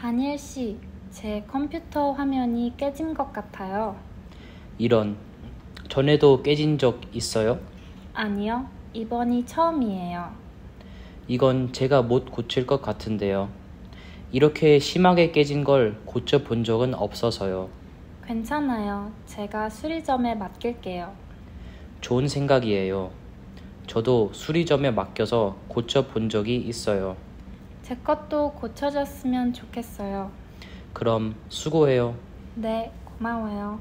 다니엘 씨, 제 컴퓨터 화면이 깨진 것 같아요. 이런. 전에도 깨진 적 있어요? 아니요, 이번이 처음이에요. 이건 제가 못 고칠 것 같은데요. 이렇게 심하게 깨진 걸 고쳐 본 적은 없어서요. 괜찮아요. 제가 수리점에 맡길게요. 좋은 생각이에요. 저도 수리점에 맡겨서 고쳐 본 적이 있어요. 제 것도 고쳐졌으면 좋겠어요. 그럼 수고해요. 네, 고마워요.